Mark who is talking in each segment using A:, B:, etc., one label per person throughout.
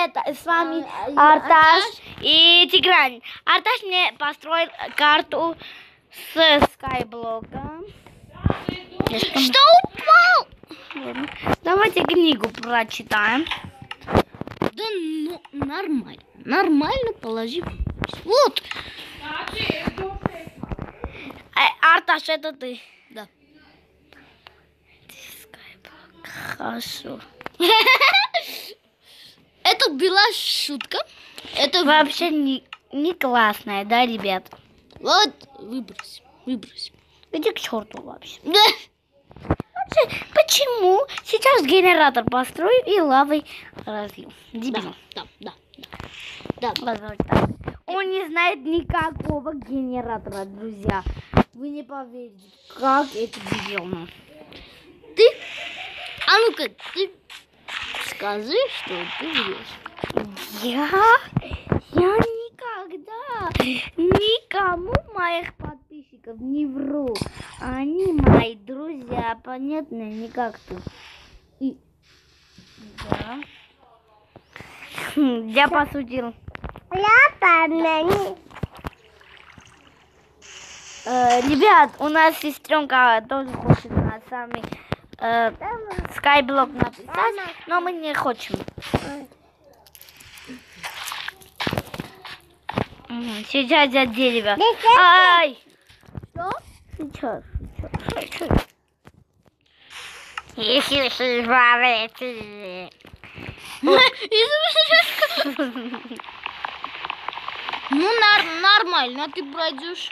A: привет, с вами
B: А, я
A: Арташ и Тигран. Арташ мне построил карту с скайблока.
B: Что упал?
A: Давайте книгу прочитаем.
B: Да ну, нормально. Нормально положи. Вот.
A: Э, Арташ, это ты.
B: Да.
A: Скайблок. Хорошо.
B: Это была шутка. Это
A: Вообще не, не классная, да, ребят?
B: Вот, выбрось. Выбрось.
A: Иди к черту вообще.
B: Да.
A: Вообще, Почему? Сейчас генератор построю и лавой разлью. Дебил.
B: Да, да, да. Да.
A: Так. Он не знает никакого генератора, друзья. Вы не поверите, как это сделано.
B: Ты? А ну-ка, ты скажи, что ты врешь.
A: Я? Я никогда никому моих подписчиков не вру. Они мои друзья, понятно? Не как ты. И... Да. Хм, Я посудил. Э, ребят, у нас сестренка тоже хочет на самый э, скайблок написать, но мы не хотим. Сейчас за дерево. Ай!
B: Что?
A: Сейчас. сейчас. Если говорите.
B: Ну, нар- нормально, ты пройдешь.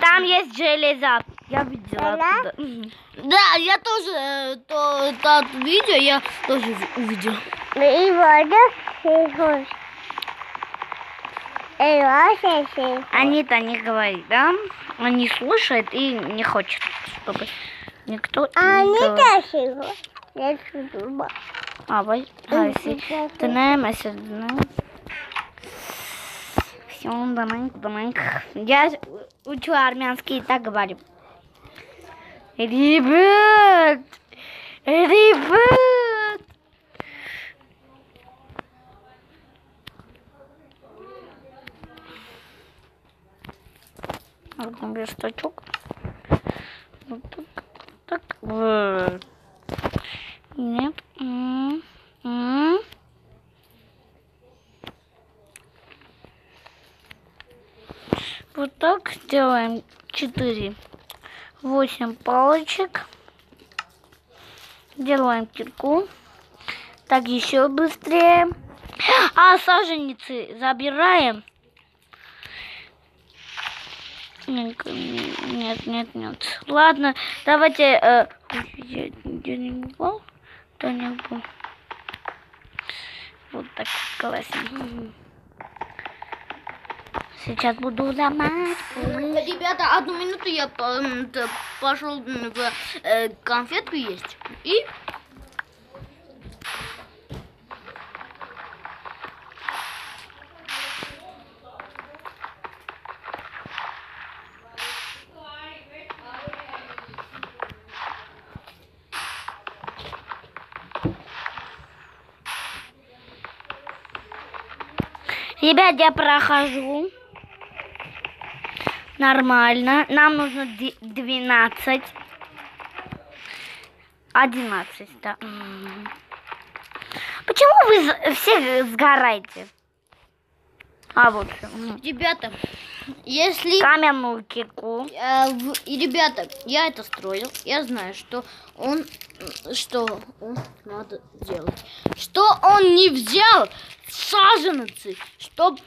A: Там есть железо. Я видела оттуда. Мгм.
B: Да, я тоже, э, то, то видео я тоже увидел.
A: Анита не говорит, да? Он не слушает и не хочет, чтобы никто не говорил. А, вы, а, если знаем, если знаем. Все, доманк, доманк. Я учу армянский и так говорю. Ребят! Ребят! Одну верстачок. Вот так, так. Вот. Нет. Вот так делаем 4, 8 палочек. Делаем кирку. Так, еще быстрее. А саженцы забираем. Нет, нет, нет. Ладно, давайте... э, я не упал? Да не упал. Вот так классно. Сейчас буду ломать.
B: Ребята, одну минуту я пошел в, э, конфетку есть. И
A: Ребят, я прохожу. Нормально. Нам нужно ди- 12. 11, да. Почему вы все сгораете? А вот.
B: ребята, если
A: Каменную кирку.
B: Э, в- И, ребята, я это строил. Я знаю, что он, что он надо делать. Что он не взял саженцы, чтоб,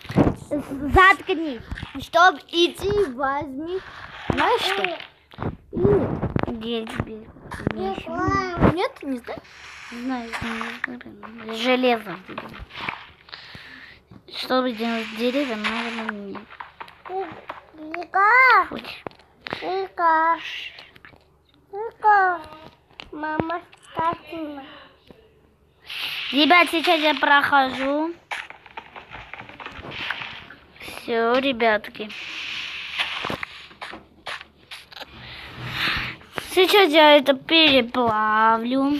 A: Заткнись.
B: Чтоб идти возьми. Знаешь что?
A: Где тебе?
B: Нет, не знаю.
A: Знаю, знаю. Железо. Чтобы делать дерево, надо мне. Ой.
C: Мама скатила.
A: Ребят, сейчас я прохожу. Все, ребятки. Сейчас я это переплавлю.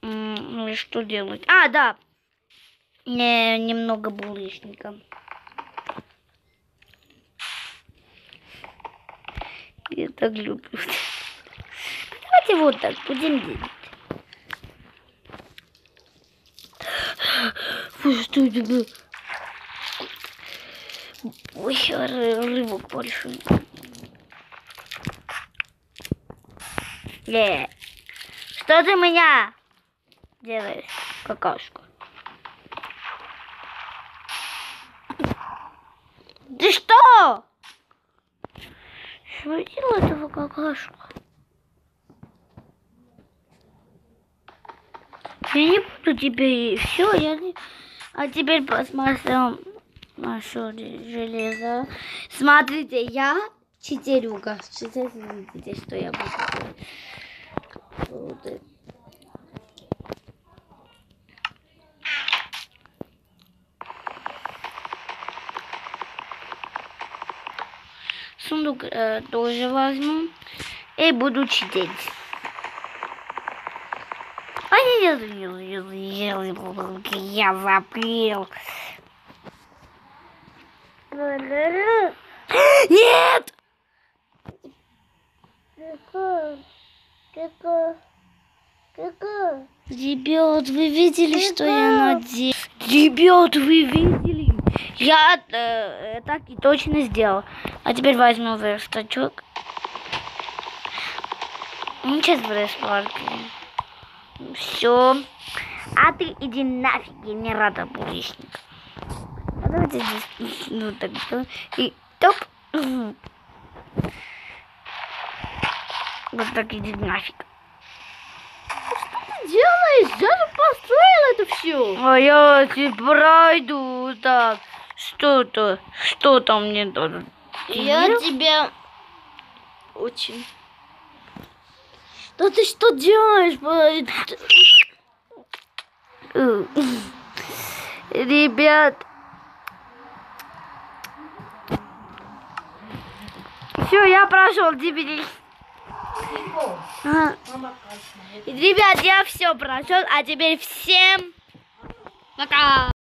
A: Ну и что делать? А, да. Не, немного булочника. Я так люблю. Давайте вот так будем делать. Фу, что это было? Ой, ры- рыбок большой. Э, Что ты меня делаешь, какашка? Ты что? Что делает этого какашку? Я не буду тебе все, я не... А теперь посмотрим нашу железо. Смотрите, я читерюга. Сейчас видите, что я буду делать. Сундук э, тоже возьму и буду читать. А я, я. Нет! Ребят, вы видели, что я надел? Ребят, вы видели? Я э, так и точно сделал. А теперь возьму верстачок. Ну, сейчас в Все. А ты иди нафиг, рада булочник. Давайте здесь, ну так, и топ. Вот так иди нафиг.
B: Делаешь? Я же построил это все.
A: А я тебе пройду так. Что-то, что там мне тоже.
B: Я тебя очень... Да ты что делаешь? Ба-
A: Ребят. Все, я прошел. А. Ребят, я все прошел, а теперь всем
B: Пока.